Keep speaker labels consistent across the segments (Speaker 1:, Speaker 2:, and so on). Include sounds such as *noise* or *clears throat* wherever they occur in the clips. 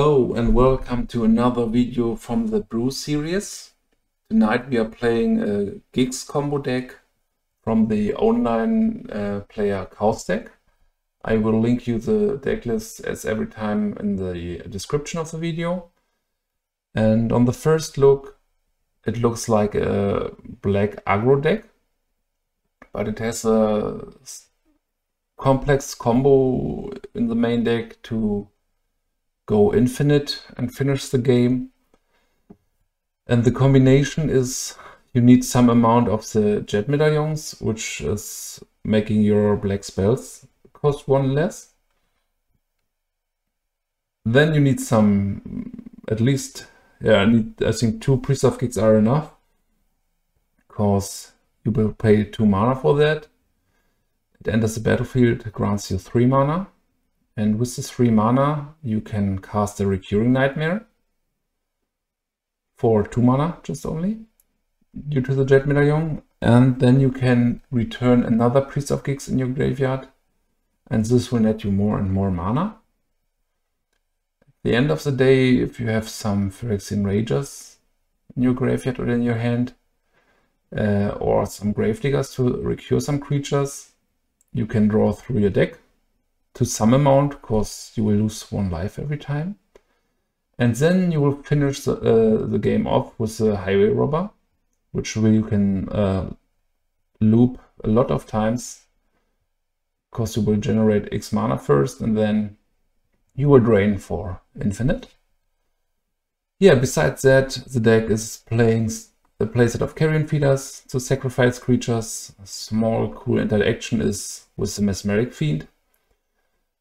Speaker 1: Hello and welcome to another video from the Brew series. Tonight we are playing a Gix combo deck from the online uh, player Deck. I will link you the deck list as every time in the description of the video. And on the first look, it looks like a black aggro deck, but it has a complex combo in the main deck to go infinite and finish the game. And the combination is you need some amount of the jet medallions, which is making your black spells cost one less. Then you need some, at least, yeah, I need, I think two Priest of Gix are enough. Because you will pay two mana for that. It enters the battlefield, grants you three mana. And with this 3 mana, you can cast a Recurring Nightmare for 2 mana just only, due to the Jet Medallion. And then you can return another Priest of Gix in your graveyard, and this will net you more and more mana. At the end of the day, if you have some Phyrexian Ragers in your graveyard or in your hand, uh, or some Gravediggers to recure some creatures, you can draw through your deck to some amount because you will lose one life every time. And then you will finish the, uh, the game off with the Highway Robber, which you can uh, loop a lot of times because you will generate X mana first and then you will drain for infinite. Yeah, besides that, the deck is playing the playset of Carrion Feeders to sacrifice creatures. A small cool interaction is with the Mesmeric Fiend.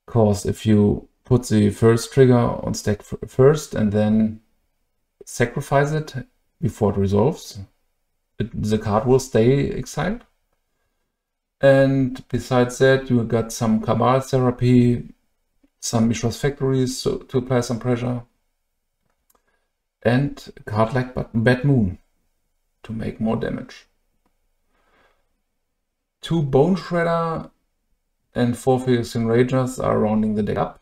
Speaker 1: Because if you put the first trigger on stack first and then sacrifice it before it resolves, it, the card will stay exiled. And besides that, you got some Cabal Therapy, some Mishra's Factories so, to apply some pressure, and a card like Bad Moon to make more damage. Two Bone Shredder and four Phyrexian Ragers are rounding the deck up.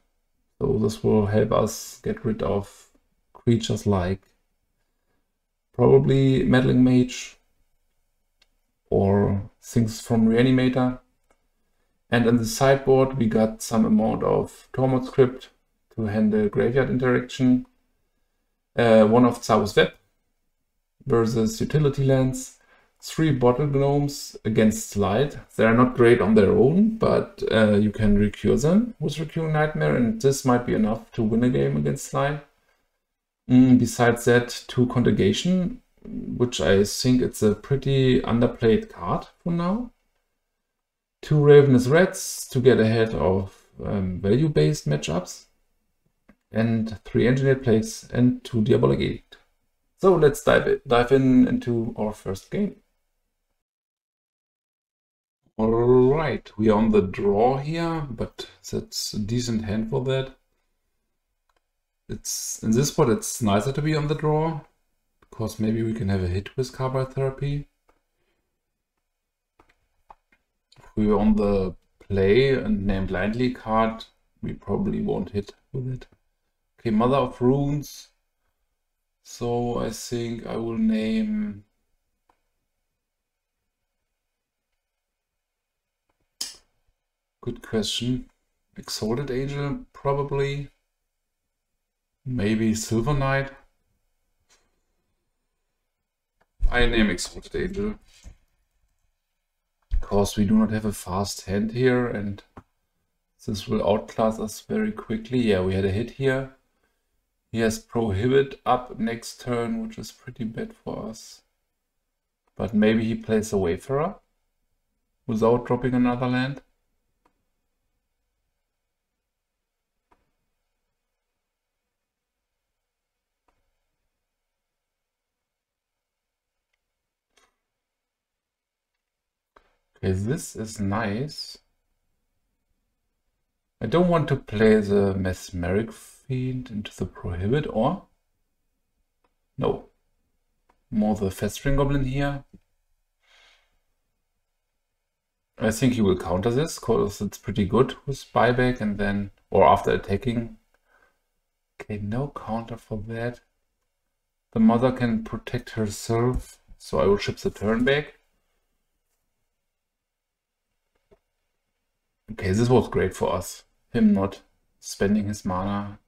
Speaker 1: So this will help us get rid of creatures like probably Meddling Mage or things from Reanimator. And in the sideboard we got some amount of Tormod's Crypt to handle graveyard interaction. Uh, one of Zavus Web versus utility lands three bottle gnomes against slide. They are not great on their own, but uh, you can recure them with Recurring Nightmare, and this might be enough to win a game against slide. Mm, besides that, two Contagiation, which I think it's a pretty underplayed card for now. Two Ravenous Rats to get ahead of um, value-based matchups. And three Engineered Plagues and two Diabolic Edict. So let's dive, dive in into our first game. Alright, we are on the draw here, but that's a decent hand for that. It's In this spot it's nicer to be on the draw, because maybe we can have a hit with Cabal Therapy. If we are on the play and name blindly card, we probably won't hit with it. Okay, Mother of Runes. So I think I will name Good question. Exalted Angel, probably. Maybe Silver Knight. I name Exalted Angel. Because we do not have a fast hand here and this will outclass us very quickly. Yeah, we had a hit here. He has Prohibit up next turn, which is pretty bad for us. But maybe he plays a Wayfarer without dropping another land. This is nice. I don't want to play the Mesmeric Fiend into the Prohibit, or? No. More the Festering Goblin here. I think he will counter this, because it's pretty good with buyback and then, or after attacking, Okay, no counter for that. The mother can protect herself, so I will ship the turn back. Okay, this was great for us. Him not spending his mana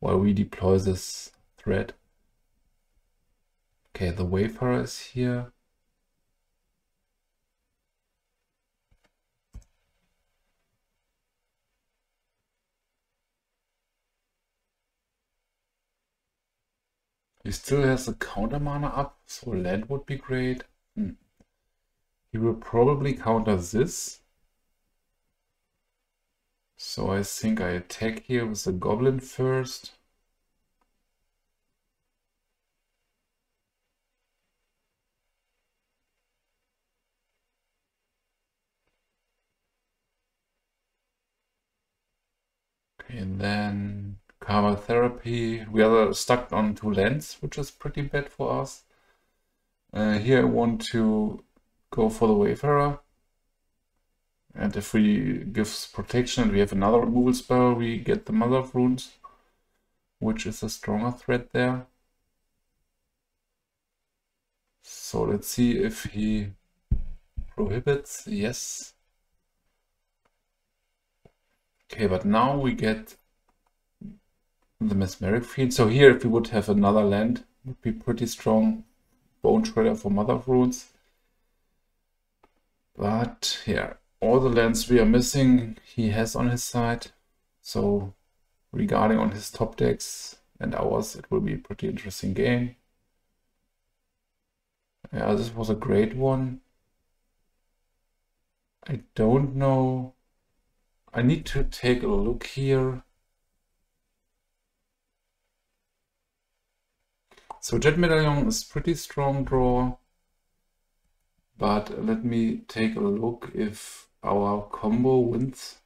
Speaker 1: while we deploy this threat. Okay, the Wayfarer is here. He still has the counter mana up, so land would be great. Hmm. He will probably counter this. So I think I attack here with the goblin first. Okay, and then Cabal Therapy. We are stuck on two lands, which is pretty bad for us. Uh, here I want to go for the Wayfarer. And if we give protection and we have another removal spell, we get the Mother of Runes, which is a stronger threat there. So let's see if he prohibits. Yes. Okay, but now we get the Mesmeric Fiend. So here, if we would have another land, would be pretty strong. Bone Shredder for Mother of Runes. But yeah, all the lands we are missing he has on his side. So regarding on his top decks and ours, it will be a pretty interesting game. Yeah, this was a great one. I don't know. I need to take a look here. So Jet Medallion is pretty strong draw. But let me take a look if our combo wins.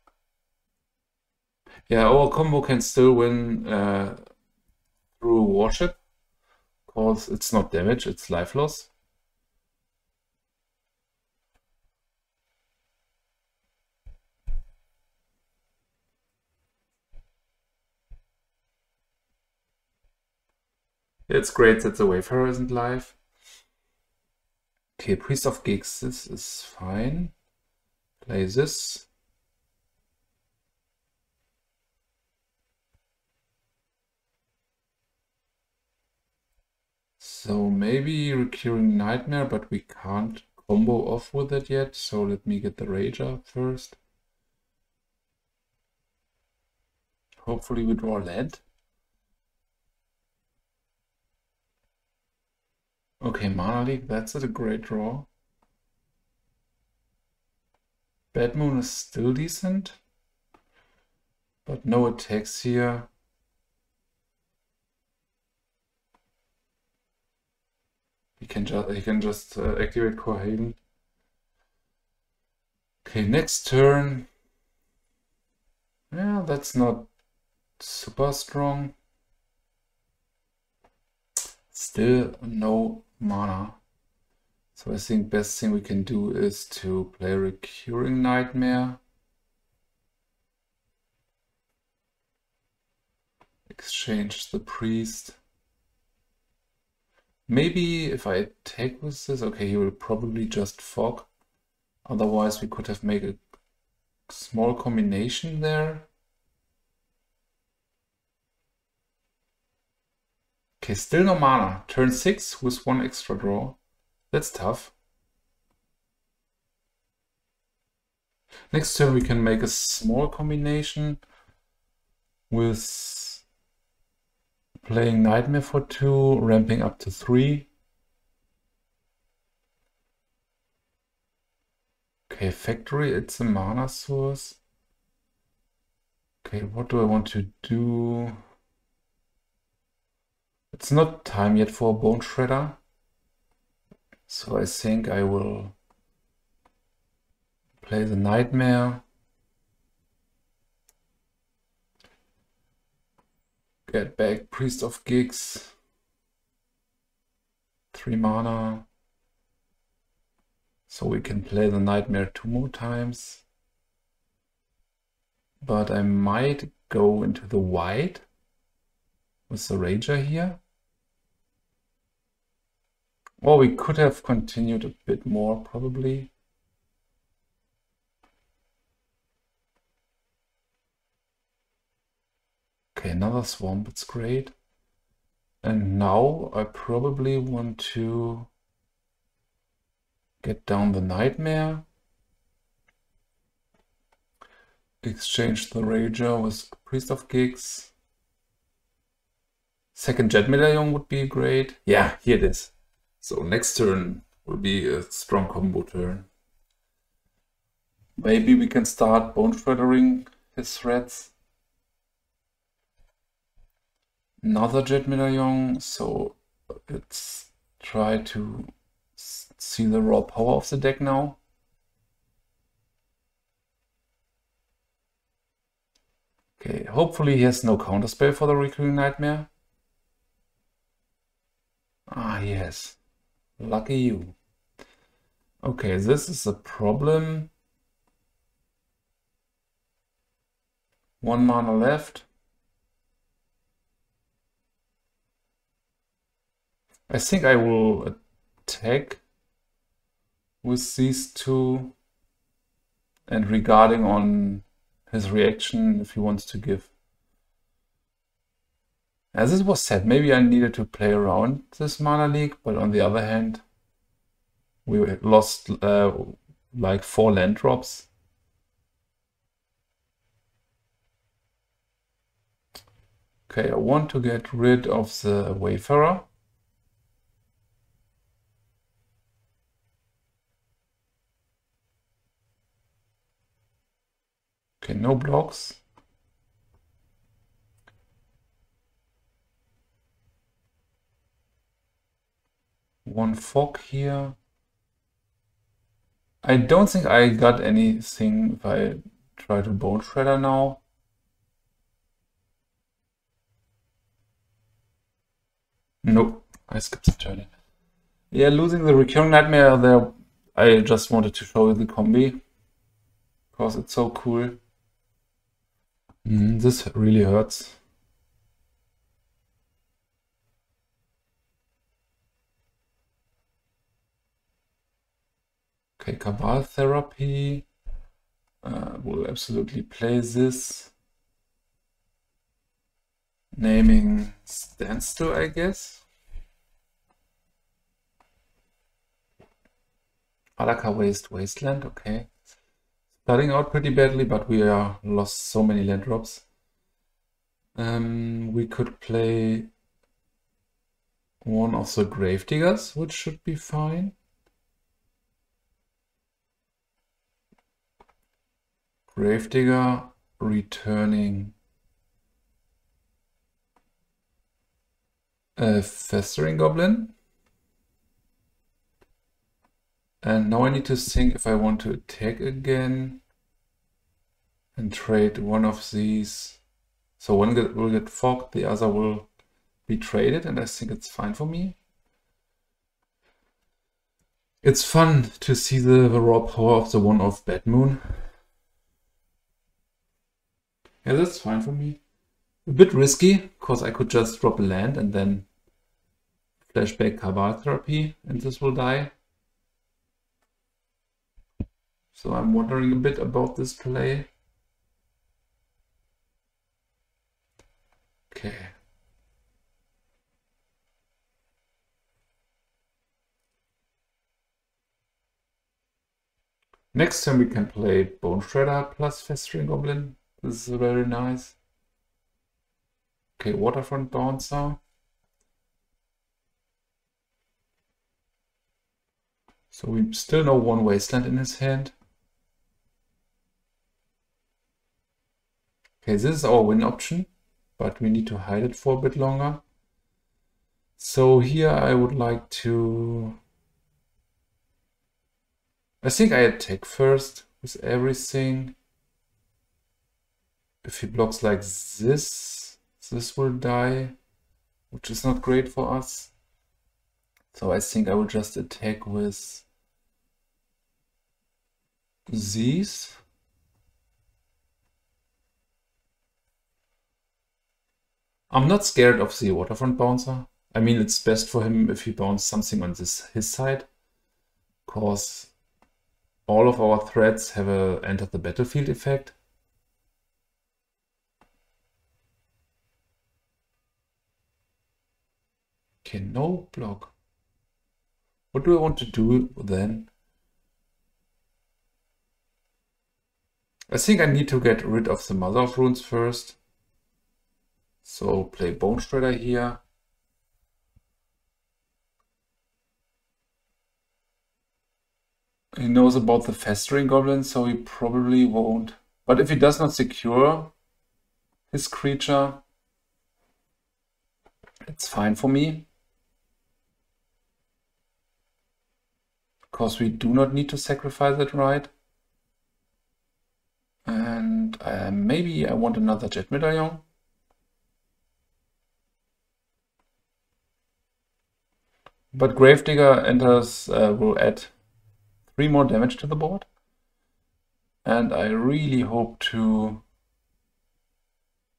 Speaker 1: Yeah, our combo can still win uh, through Worship, because it's not damage, it's life loss. It's great that the Wayfarer isn't live. Okay, Priest of Gix, this is fine play this. So maybe Recurring Nightmare, but we can't combo off with it yet. So let me get the Rager first. Hopefully we draw land. Okay, Mana that's a great draw. Bad Moon is still decent, but no attacks here. He can just he can just uh, activate Kor Haven. Okay, next turn. Yeah, that's not super strong. Still no mana. So I think best thing we can do is to play Recurring Nightmare. Exchange the Priest. Maybe if I take with this, okay, he will probably just fog. Otherwise we could have made a small combination there. Okay, still no mana. Turn 6 with one extra draw. That's tough. Next turn we can make a small combination with playing Nightmare for 2, ramping up to 3. Okay, Factory, it's a mana source. Okay, what do I want to do? It's not time yet for a Bone Shredder. So I think I will play the Nightmare. Get back Priest of Gix. Three mana. So we can play the Nightmare two more times. But I might go into the white with the Rager here. Or we could have continued a bit more, probably. Okay, another swamp, it's great. And now I probably want to get down the nightmare. Exchange the Rager with Priest of Gix. Second Jet Medallion would be great. Yeah, here it is. So next turn will be a strong combo turn. Maybe we can start Bone Shreddering his threats. Another Jet Medallion, so let's try to see the raw power of the deck now. Okay, hopefully he has no counterspell for the Recurring Nightmare. Ah, yes. Lucky you. Okay, this is a problem. One mana left. I think I will attack with these two and regarding on his reaction if he wants to give. As it was said, maybe I needed to play around this mana leak, but on the other hand, we lost uh, like four land drops. Okay, I want to get rid of the Wayfarer. Okay, no blocks. One fog here. I don't think I got anything if I try to Bone Shredder now. Nope, I skipped the turn. Yeah, losing the Recurring Nightmare there, I just wanted to show you the combi. Because it's so cool. Mm, this really hurts. Okay, Cabal Therapy. Uh, will absolutely play this. Naming Standstill, I guess. Alaka Waste Wasteland, okay. Starting out pretty badly, but we are lost so many land drops. Um, we could play one of the Gravediggers, which should be fine. Gravedigger returning a Festering Goblin. And now I need to think if I want to attack again and trade one of these. So one will get fogged, the other will be traded, and I think it's fine for me. It's fun to see the, the raw power of the one of Bad Moon. Yeah, that's fine for me. A bit risky, because I could just drop a land and then flashback Cabal Therapy, and this will die. So I'm wondering a bit about this play. Okay. Next time we can play Bone Shredder plus Festering Goblin. This is very nice. Okay, Waterfront Bouncer. So we still know one Wasteland in his hand. Okay, this is our win option, but we need to hide it for a bit longer. So here I would like to... I think I attack first with everything. If he blocks like this, this will die, which is not great for us. So I think I will just attack with these. I'm not scared of the waterfront bouncer. I mean, it's best for him if he bounces something on this his side, because all of our threats have a enter the battlefield effect. No block. What do I want to do then? I think I need to get rid of the Mother of Runes first. So play Bone Shredder here. He knows about the Festering Goblin, so he probably won't. But if he does not secure his creature, it's fine for me. Because we do not need to sacrifice it, right? And uh, maybe I want another Jet Medallion. But Gravedigger enters uh, will add three more damage to the board. And I really hope to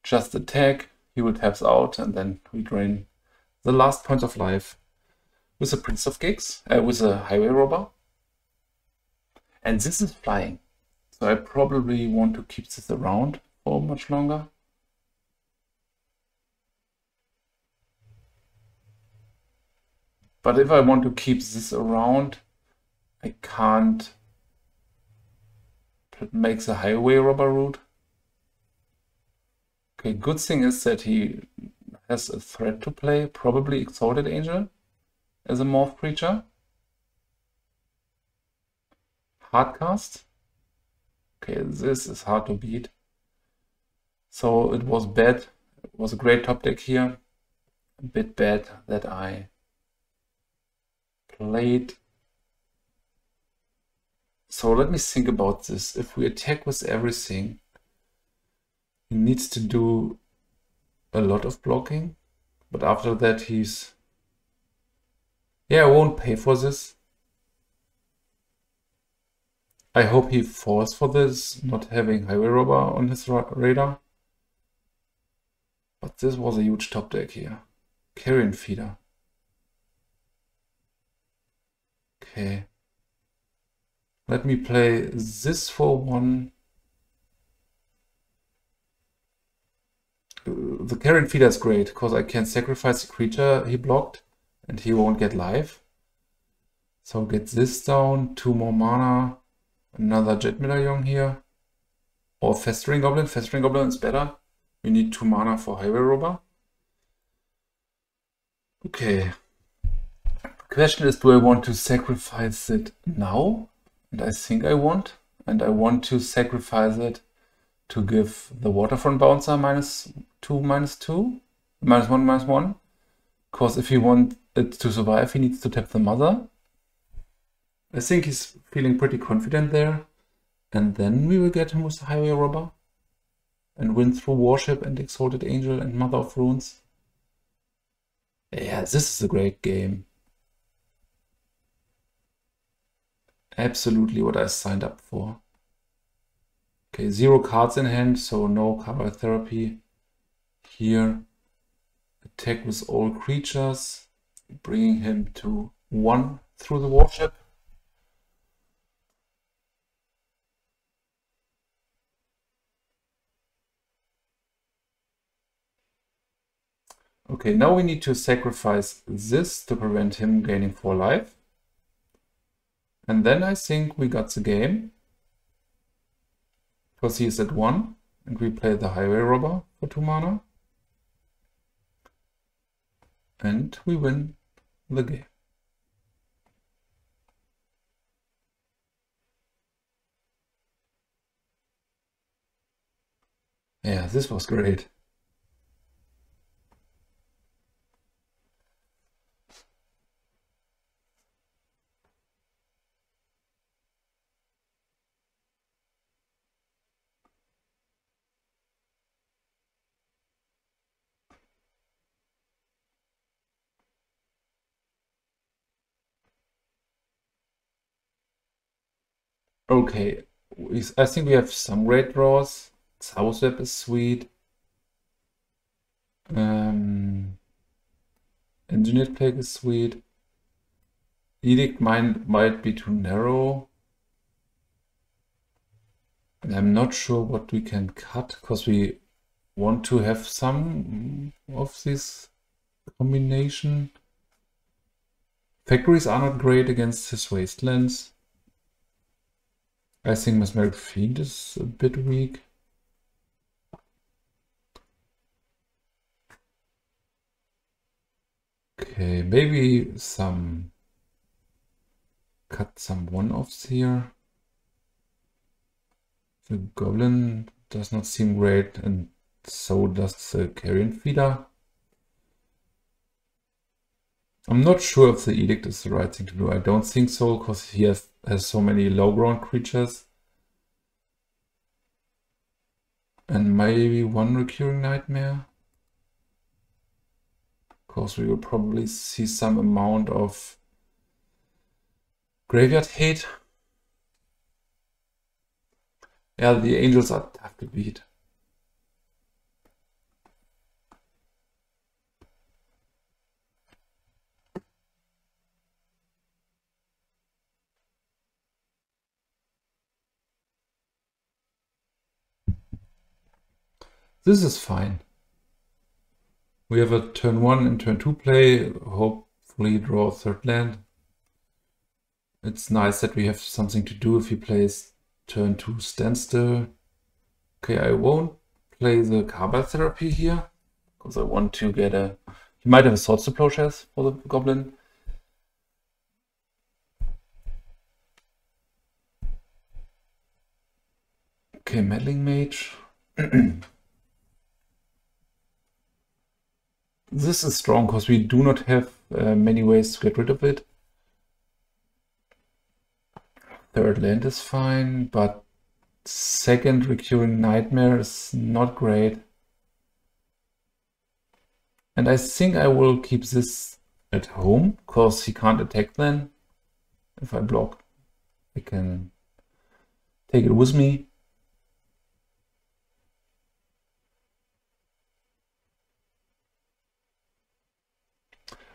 Speaker 1: just attack, he will taps out, and then we drain the last point of life with a Prince of Gix, uh, with a Highway Robber. And this is flying. So I probably want to keep this around for much longer. But if I want to keep this around, I can't make the highway robber route. Okay, good thing is that he has a threat to play, probably Exalted Angel as a morph creature. Hardcast. Okay, this is hard to beat. So it was bad. It was a great top deck here. A bit bad that I played. So let me think about this. If we attack with everything, he needs to do a lot of blocking. But after that, he's... Yeah, I won't pay for this. I hope he falls for this, not having Highway Robber on his ra radar. But this was a huge top deck here. Carrion Feeder. Okay. Let me play this for one. Uh, the Carrion Feeder is great, because I can sacrifice the creature he blocked, and he won't get life. So get this down, two more mana, another Jet Medallion here. Or Festering Goblin, Festering Goblin is better. We need two mana for Highway Robber. Okay, question is, do I want to sacrifice it now? And I think I want. And I want to sacrifice it to give the Waterfront Bouncer minus 2, minus 2, minus 1, minus 1. Because if wants it to survive, he needs to tap the Mother. I think he's feeling pretty confident there. And then we will get him with the Highway Robber. And win through Worship and Exalted Angel and Mother of Runes. Yeah, this is a great game. absolutely what I signed up for. Okay, zero cards in hand, so no card therapy. Here, attack with all creatures, bringing him to one through the Worship. Okay, now we need to sacrifice this to prevent him gaining 4 life. And then I think we got the game. Because he's at 1 and we play the Highway Robber for 2 mana. And we win the game. Yeah, this was great. Okay, I think we have some great draws. Southweb is sweet. Um, Engineered Plague is sweet. Edict might, might be too narrow. And I'm not sure what we can cut because we want to have some of this combination. Factories are not great against his wastelands. I think Mesmeric Fiend is a bit weak. Okay, maybe some cut some one-offs here. The goblin does not seem great and so does the carrion feeder. I'm not sure if the edict is the right thing to do. I don't think so because he has, has so many low ground creatures. And maybe one recurring nightmare. Because we will probably see some amount of graveyard hate. Yeah, the angels are tough to beat. This is fine. We have a turn 1 and turn 2 play, hopefully draw a third land. It's nice that we have something to do if he plays turn 2 standstill. Okay, I won't play the Cabal Therapy here, because I want to get a... He might have a Swords to Plowshares for the Goblin. Okay, Meddling Mage. *clears throat* This is strong because we do not have uh, many ways to get rid of it. Third land is fine, but second recurring nightmare is not great. And I think I will keep this at home because he can't attack then. If I block, I can take it with me.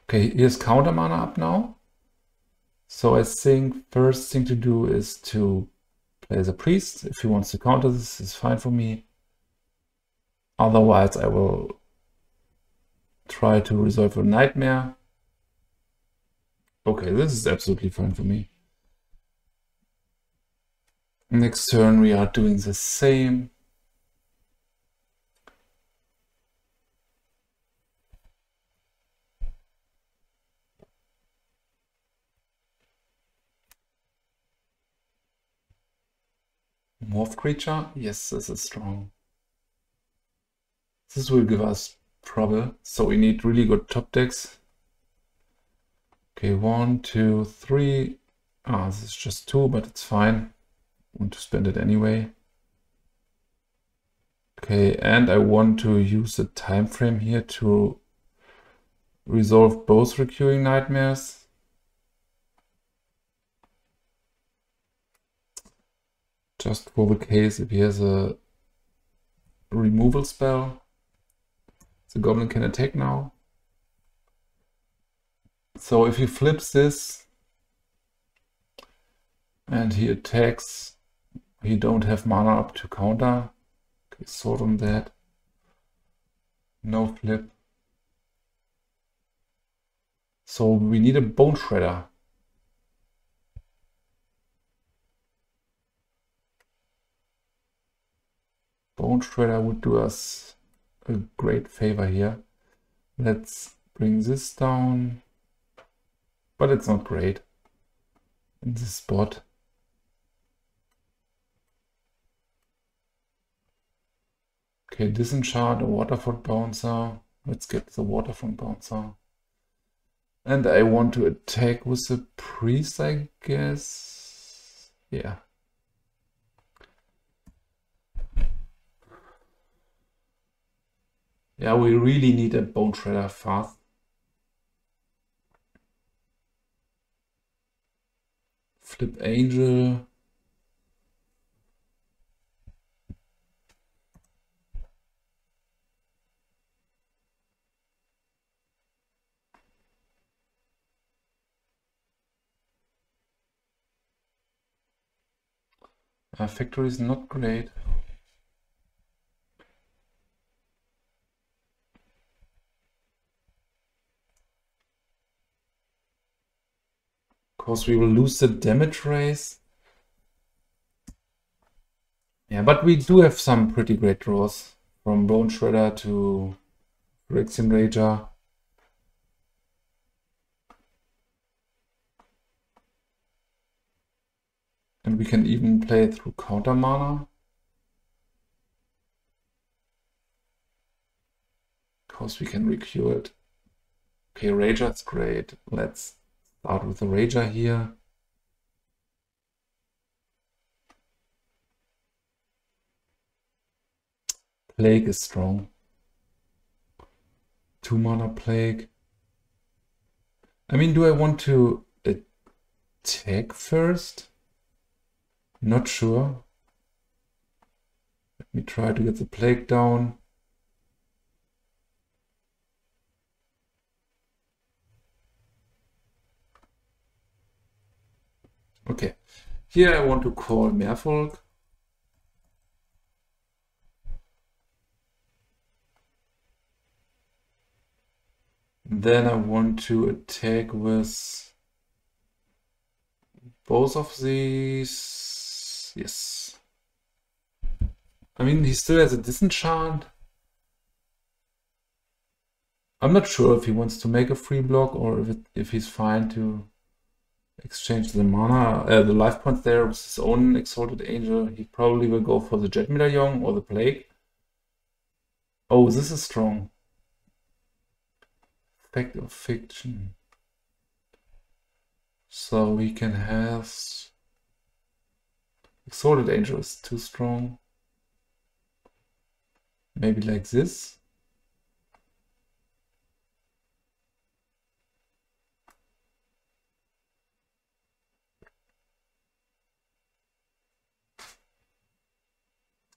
Speaker 1: Okay, here's counter mana up now. So I think first thing to do is to play the priest. If he wants to counter this, is fine for me. Otherwise, I will try to resolve a nightmare. Okay, this is absolutely fine for me. Next turn, we are doing the same. Morph creature? Yes, this is strong. This will give us trouble. So we need really good top decks. Okay, one, two, three. Ah, this is just two, but it's fine. I Want to spend it anyway. Okay, and I want to use the time frame here to resolve both recurring nightmares. Just for the case if he has a removal spell. The goblin can attack now. So if he flips this and he attacks, he don't have mana up to counter. Okay, sort on that. No flip. So we need a bone shredder. Bone Shredder would do us a great favor here. Let's bring this down. But it's not great in this spot. Okay, disenchant a Waterfront Bouncer. Let's get the Waterfront Bouncer. And I want to attack with the priest, I guess. Yeah. Yeah, we really need a bone shredder fast. Flip Angel. Uh, factory is not great. Of course, we will lose the damage race. Yeah, but we do have some pretty great draws. From Bone Shredder to Phyrexian Rager. And we can even play through counter mana. Because we can recure it. Okay, Rager's great. Let's start with the Rager here. Plague is strong. Two mana Plague. I mean, do I want to attack first? Not sure. Let me try to get the Plague down. Okay, here I want to call Merfolk. Then I want to attack with both of these. Yes. I mean, he still has a disenchant. I'm not sure if he wants to make a free block or if, it, if he's fine to exchange the mana, uh, the life points there with his own Exalted Angel. He probably will go for the Jet Medallion or the Plague. Oh, this is strong. Fact or Fiction. So we can have... Exalted Angel is too strong. Maybe like this.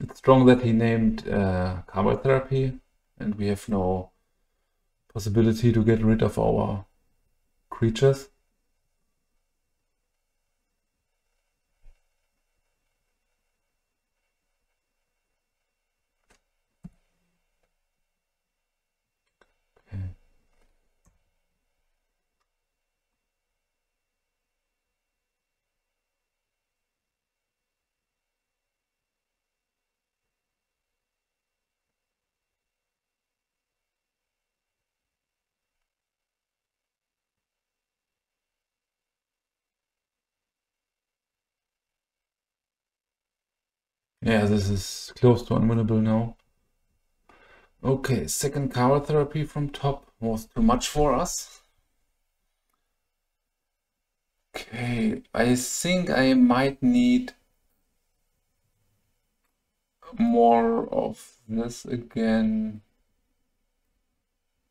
Speaker 1: It's strong that he named uh, Cabal Therapy and we have no possibility to get rid of our creatures. Yeah, this is close to unwinnable now. Okay, second Cabal therapy from top was too much for us. Okay, I think I might need more of this again.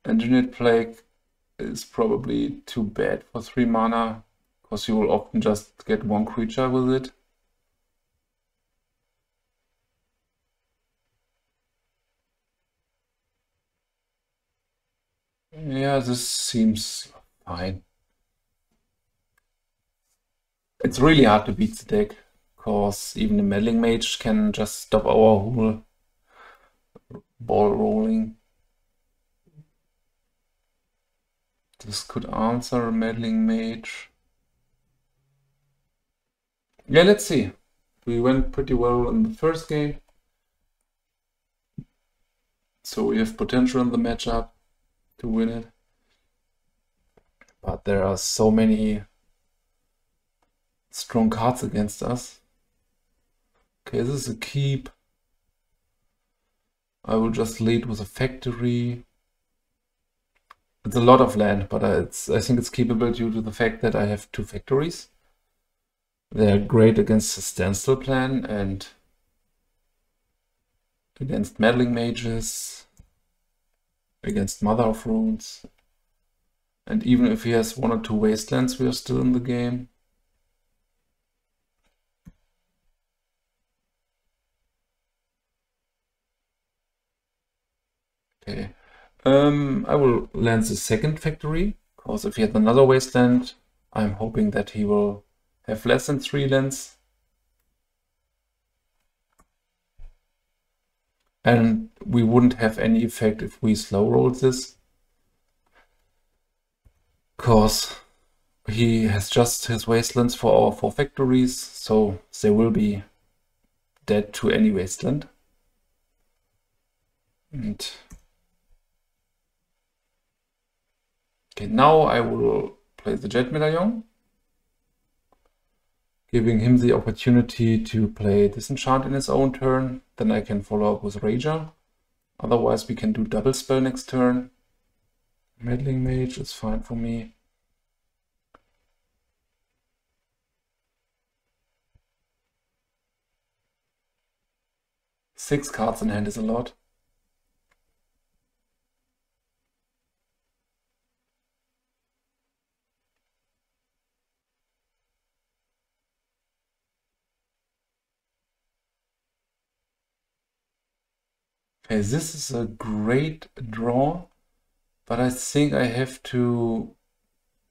Speaker 1: Engineered Plague is probably too bad for 3 mana, because you will often just get one creature with it. Yeah, this seems fine. It's really hard to beat the deck, because even the Meddling Mage can just stop our whole ball rolling. This could answer a Meddling Mage. Yeah, let's see. We went pretty well in the first game. So we have potential in the matchup to win it. But there are so many strong cards against us. Okay, this is a keep. I will just lead with a factory. It's a lot of land, but it's I think it's keepable due to the fact that I have two factories. They're great against the standstill plan and against meddling mages against Mother of Runes. And even if he has one or two Wastelands, we are still in the game. Okay. Um, I will land the second factory, because if he has another Wasteland, I'm hoping that he will have less than three lands. And we wouldn't have any effect if we slow roll this. Because he has just his wastelands for our four factories, so they will be dead to any wasteland. And okay, now I will play the Jet Medallion, giving him the opportunity to play Disenchant in his own turn. Then I can follow up with Rager. Otherwise, we can do double spell next turn. Meddling Mage is fine for me. Six cards in hand is a lot. Okay, this is a great draw, but I think I have to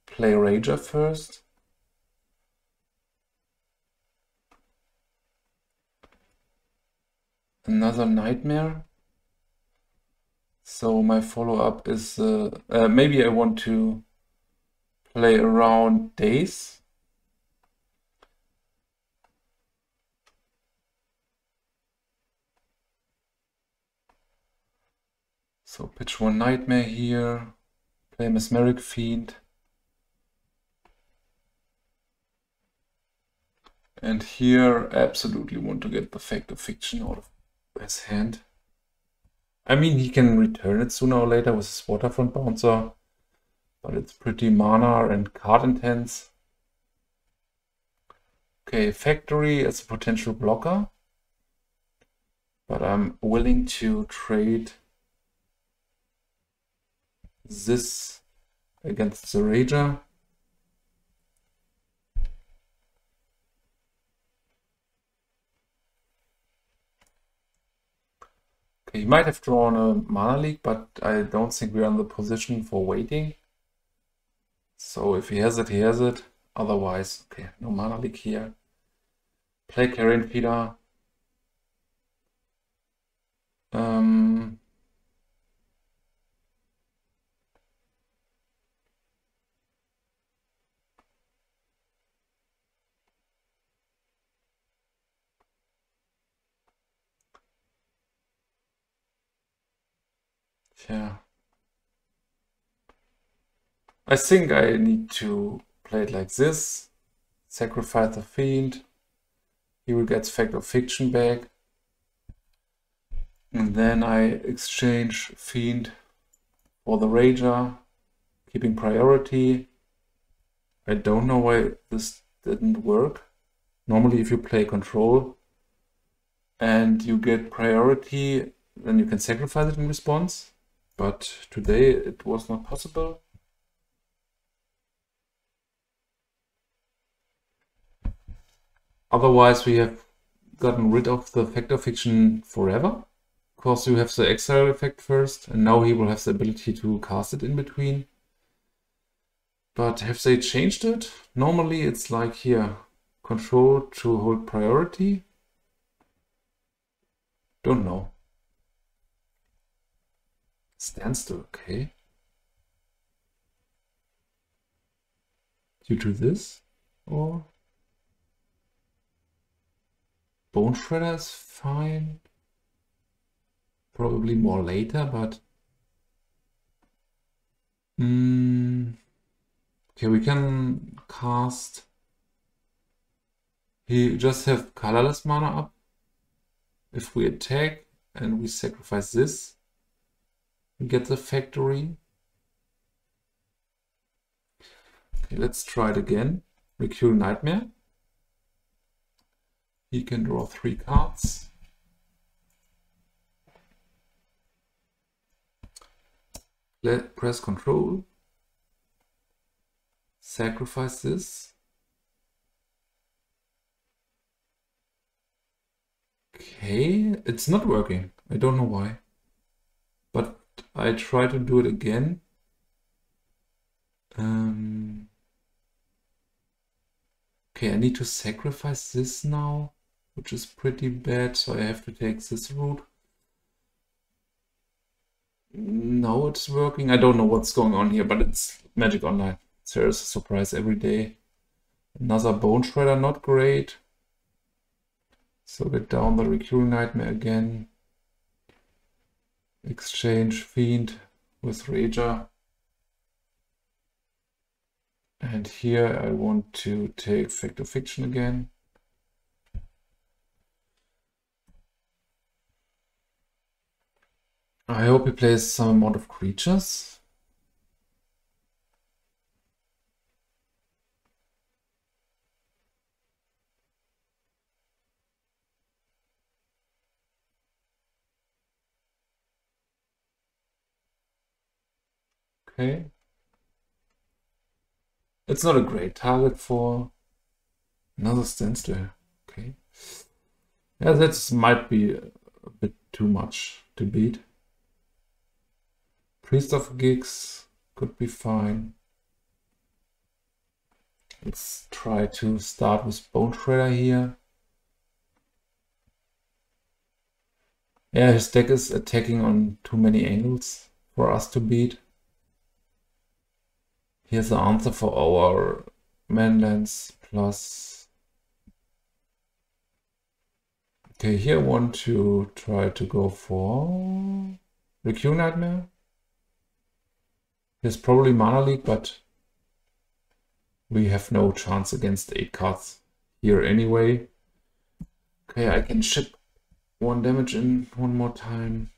Speaker 1: play Rager first. Another nightmare. So my follow-up is uh, uh, maybe I want to play around Daze. So pitch one Nightmare here, play Mesmeric Fiend. And here absolutely want to get the Fact or Fiction out of his hand. I mean, he can return it sooner or later with his Waterfront Bouncer, but it's pretty mana and card intense. Okay, Factory is a potential blocker, but I'm willing to trade this against the Rager. Okay, he might have drawn a Mana Leak, but I don't think we're in the position for waiting. So if he has it, he has it. Otherwise, okay, no Mana Leak here. Play Carrion Feeder. Um, Yeah. I think I need to play it like this. Sacrifice the fiend. He will get Fact or Fiction back. And then I exchange Fiend for the Rager, keeping priority. I don't know why this didn't work. Normally if you play control and you get priority, then you can sacrifice it in response but today it was not possible. Otherwise we have gotten rid of the Fact or Fiction forever. Of course you have the exile effect first and now he will have the ability to cast it in between. But have they changed it? Normally it's like here, control to hold priority. Don't know. Standstill, okay. Due to this? Or? Bone Shredder is fine. Probably more later, but... Mm, okay, we can cast... He just have colorless mana up. If we attack and we sacrifice this, get the factory. Okay, let's try it again. Recure Nightmare. He can draw three cards. Let press control. Sacrifice this. Okay, it's not working. I don't know why. I try to do it again. Um, okay, I need to sacrifice this now, which is pretty bad, so I have to take this route. No, it's working. I don't know what's going on here, but it's Magic Online. There's a surprise every day. Another Bone Shredder, not great. So get down the Recurring Nightmare again. Exchange Fiend with Rager. And here I want to take Fact or Fiction again. I hope he plays some amount of creatures. Okay. It's not a great target for another standstill. Okay. Yeah, that might be a bit too much to beat. Priest of Gix could be fine. Let's try to start with Bone Shredder here. Yeah, his deck is attacking on too many angles for us to beat. Here's the answer for our manlands plus. Okay, here I want to try to go for Recurring Nightmare. Here's probably Mana Leak, but we have no chance against 8 cards here anyway. Okay, I can ship one damage in one more time.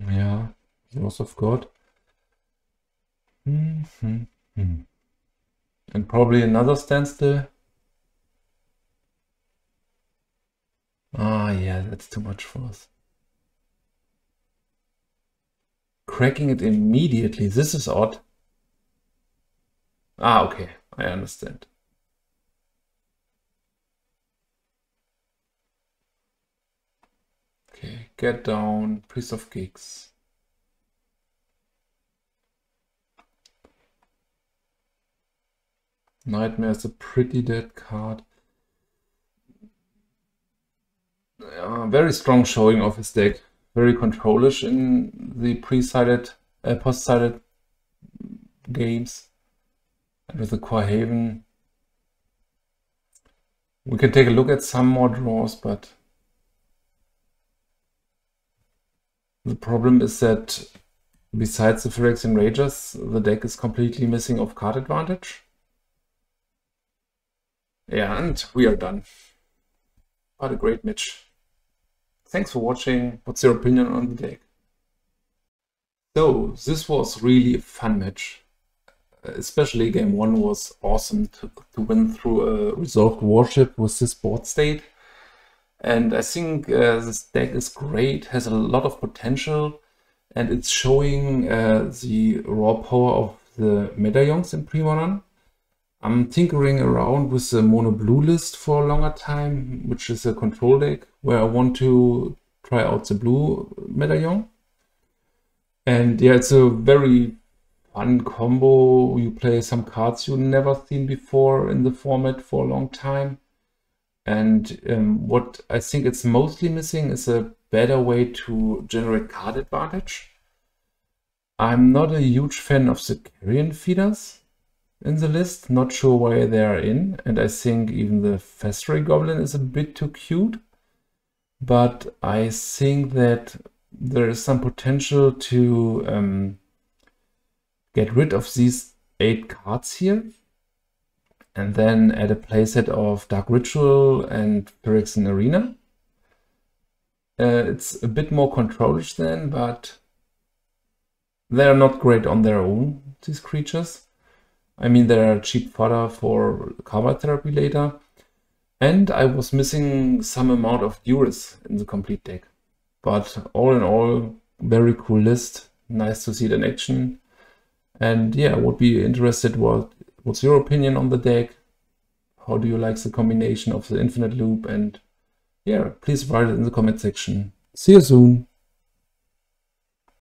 Speaker 1: Yeah, Of God. Mm -hmm. And probably another standstill. Ah, yeah, that's too much for us. Cracking it immediately. This is odd. Ah, okay. I understand. Okay, get down, piece of Gix. Nightmare is a pretty dead card. Very strong showing of his deck. Very controlish in the pre-sided, uh, post-sided games. And with the Kor Haven, we can take a look at some more draws, but The problem is that besides the Phyrexian Ragers, the deck is completely missing of card advantage. Yeah, and we are done. What a great match. Thanks for watching. What's your opinion on the deck? So, this was really a fun match. Especially game 1 was awesome to, to win through a resolved Worship with this board state. And I think uh, this deck is great, has a lot of potential, and it's showing uh, the raw power of the medallions in pre-modern. I'm tinkering around with the mono blue list for a longer time, which is a control deck where I want to try out the blue medallion. And yeah, it's a very fun combo. You play some cards you never seen before in the format for a long time. And um, what I think it's mostly missing is a better way to generate card advantage. I'm not a huge fan of the carrion feeders in the list, not sure why they are in, and I think even the Festering Goblin is a bit too cute. But I think that there is some potential to um, get rid of these eight cards here and then add a playset of Dark Ritual and Phyrexian Arena. Uh, it's a bit more controlish then, but they're not great on their own, these creatures. I mean, they're cheap fodder for Cabal Therapy later. And I was missing some amount of Duress in the complete deck. But all in all, very cool list. Nice to see it in action. And yeah, I would be interested what what's your opinion on the deck? How do you like the combination of the infinite loop? And yeah, please write it in the comment section. See you soon.